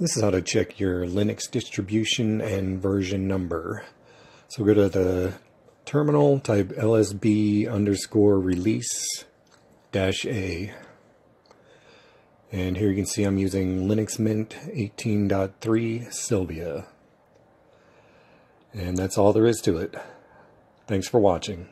This is how to check your Linux distribution and version number. So go to the terminal, type lsb underscore release dash a. And here you can see I'm using Linux Mint 18.3 Sylvia. And that's all there is to it. Thanks for watching.